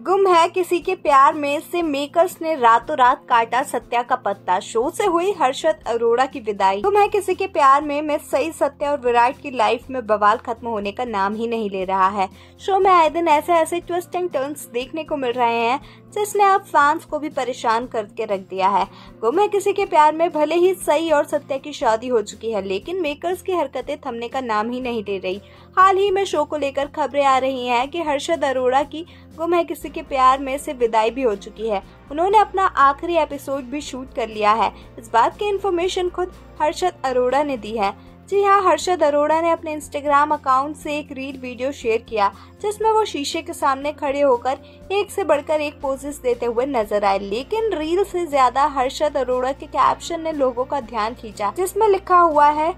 गुम है किसी के प्यार में से मेकर्स ने रातों रात काटा सत्या का पत्ता। शो से हुई हर्षद अरोड़ा की विदाई। गुम है किसी के प्यार में मैं सही, सत्या और विराट की लाइफ में बवाल खत्म होने का नाम ही नहीं ले रहा है। शो में आए दिन ऐसे ऐसे ट्विस्ट एंड टर्न्स देखने को मिल रहे हैं, जिसने अब फैंस को भी परेशान करके रख दिया है। गुम है किसी के प्यार में भले ही सही और सत्या की शादी हो चुकी है, लेकिन मेकर्स की हरकतें थमने का नाम ही नहीं ले रही। हाल ही में शो को लेकर खबरें आ रही है की हर्षद अरोड़ा की गुम है किसी के प्यार में से विदाई भी हो चुकी है। उन्होंने अपना आखिरी एपिसोड भी शूट कर लिया है। इस बात की इन्फॉर्मेशन खुद हर्षद अरोड़ा ने दी है। जी हाँ हर्षद अरोड़ा ने अपने इंस्टाग्राम अकाउंट से एक रील वीडियो शेयर किया, जिसमें वो शीशे के सामने खड़े होकर एक से बढ़कर एक पोजेस देते हुए नज़र आए। लेकिन रील से ज़्यादा हर्षद अरोड़ा के कैप्शन ने लोगों का ध्यान खींचा, जिसमें लिखा हुआ है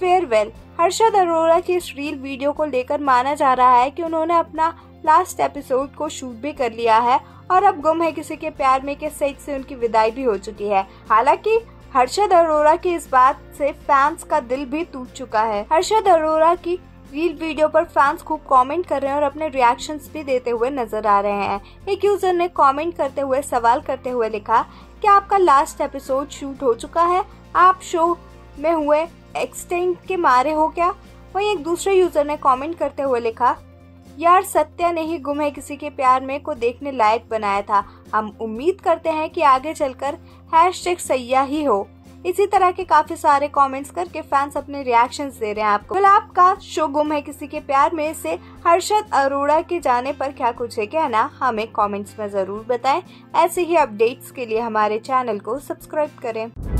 फेयरवेल हर्षद अरोड़ा की इस रील वीडियो को लेकर माना जा रहा है कि उन्होंने अपना लास्ट एपिसोड को शूट भी कर लिया है और अब गुम है किसी के प्यार में के सेट से उनकी विदाई भी हो चुकी है। हालाँकि हर्षद अरोरा की इस बात से फैंस का दिल भी टूट चुका है। हर्षद अरोरा की रील वीडियो पर फैंस खूब कमेंट कर रहे हैं और अपने रिएक्शंस भी देते हुए नज़र आ रहे हैं। एक यूज़र ने कमेंट करते हुए सवाल करते हुए लिखा कि आपका लास्ट एपिसोड शूट हो चुका है? आप शो में हुए एक्सटेंट के मारे हो क्या? वहीं एक दूसरे यूज़र ने कमेंट करते हुए लिखा यार सत्या ने ही गुम है किसी के प्यार में को देखने लायक बनाया था। हम उम्मीद करते हैं कि आगे चलकर हैश टैग सैया ही हो। इसी तरह के काफ़ी सारे कमेंट्स करके फैंस अपने रिएक्शंस दे रहे हैं आपको। गुलाब का शो गुम है किसी के प्यार में से हर्षद अरोड़ा के जाने पर क्या कुछ है कहना हमें कमेंट्स में ज़रूर बताएँ। ऐसे ही अपडेट्स के लिए हमारे चैनल को सब्सक्राइब करें।